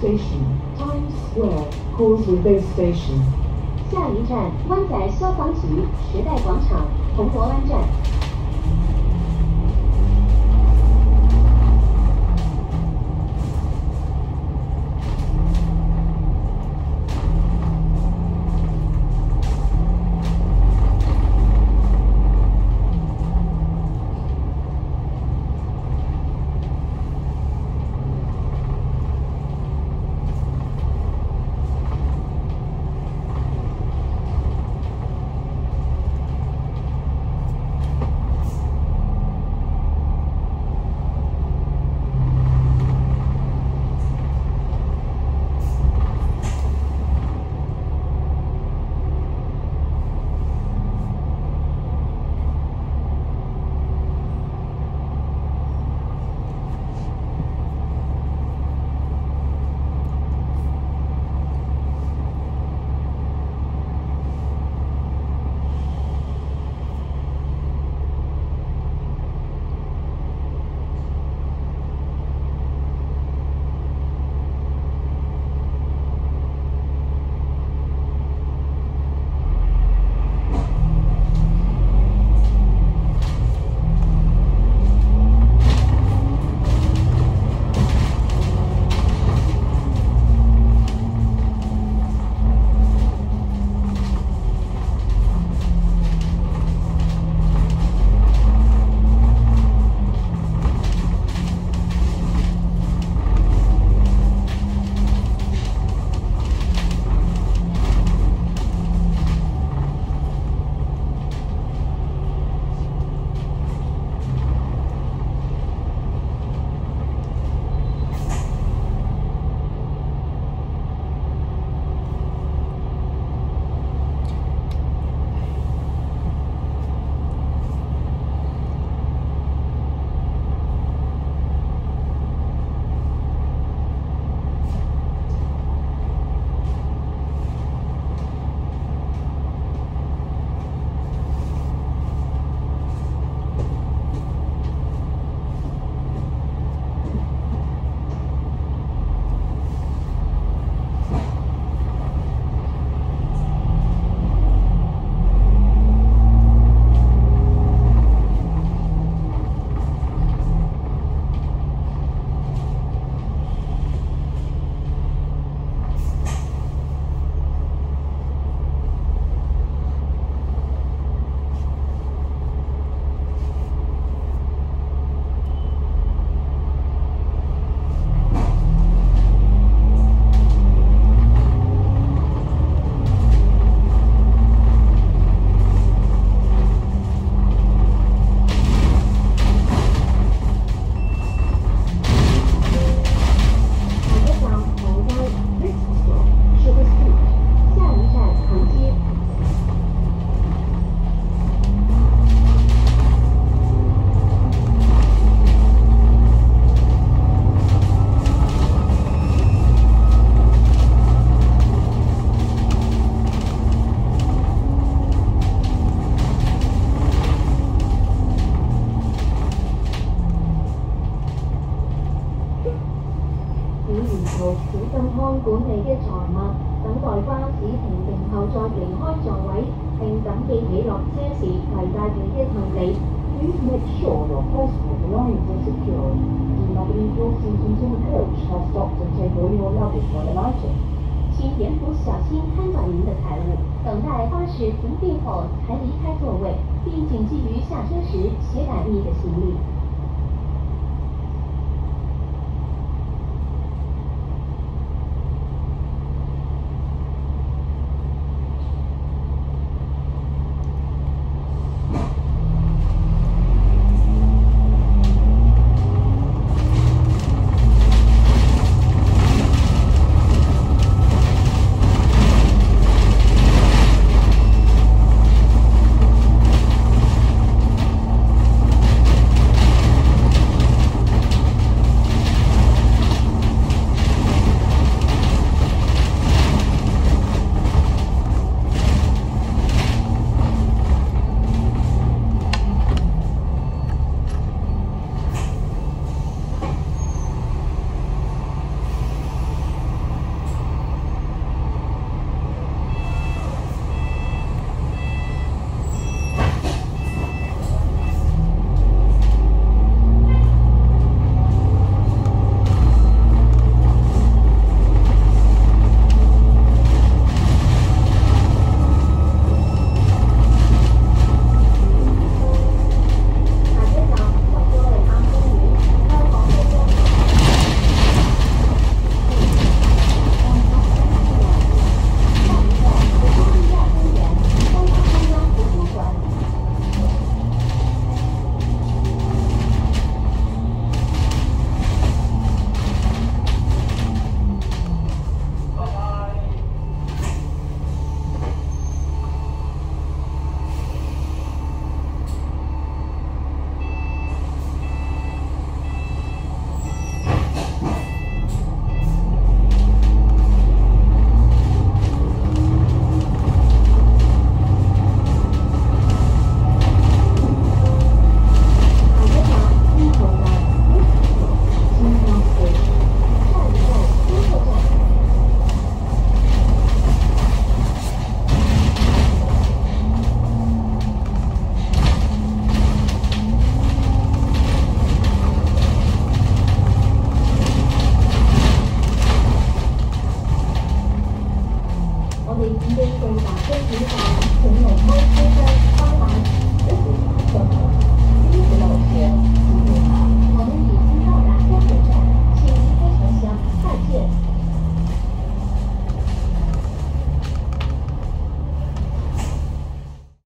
Station, Times Square, c s Station。下一站，湾仔消防局时代广场，铜锣湾站。